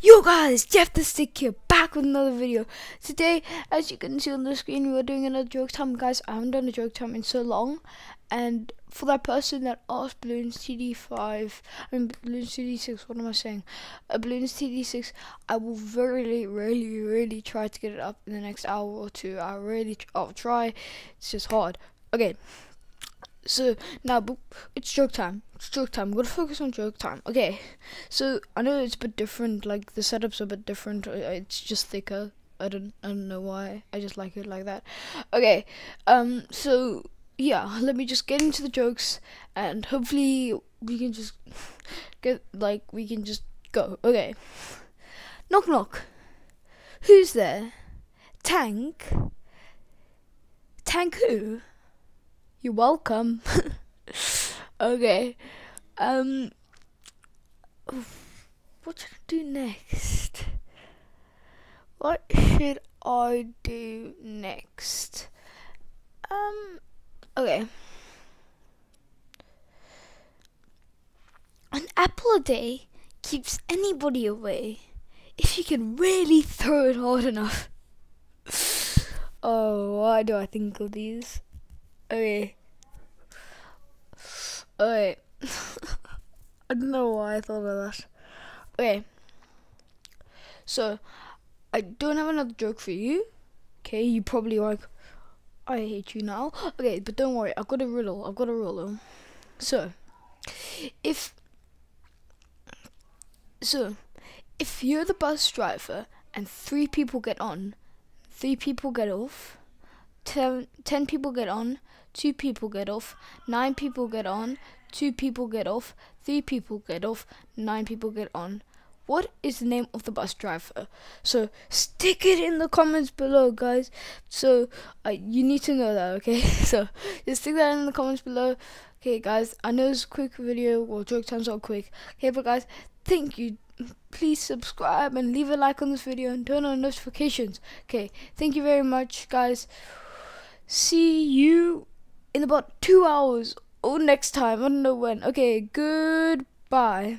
Yo guys, Jeff the Stick here, back with another video. Today, as you can see on the screen, we're doing another joke time. Guys, I haven't done a joke time in so long. And for that person that asked Bloons TD5, I mean Bloons TD6, what am I saying? A uh, Bloons TD6, I will really, really, really try to get it up in the next hour or two. I really, I'll try. It's just hard. Okay, so now it's joke time. It's joke time. I'm gonna focus on joke time. Okay. So I know it's a bit different. Like the setup's a bit different. It's just thicker. I don't. I don't know why. I just like it like that. Okay. Um. So yeah. Let me just get into the jokes, and hopefully we can just get like we can just go. Okay. Knock knock. Who's there? Tank. Tank who? You're welcome. okay. Um. What should I do next? What should I do next? Um. Okay. An apple a day keeps anybody away if you can really throw it hard enough. oh, why do I think of these? Okay. Okay. I don't know why I thought of that. Okay. So, I don't have another joke for you. Okay, you probably like, I hate you now. Okay, but don't worry, I've got a riddle. I've got a riddle. So, if so, if you're the bus driver and three people get on, three people get off, ten, ten people get on, two people get off, nine people get on, two people get off, three people get off, nine people get on. What is the name of the bus driver? So stick it in the comments below, guys. So uh, you need to know that, okay? so just stick that in the comments below. Okay, guys. I know it's a quick video. Well, joke times are quick. Okay, but guys, thank you. Please subscribe and leave a like on this video and turn on notifications. Okay, thank you very much, guys. See you in about two hours or next time. I don't know when. Okay, goodbye.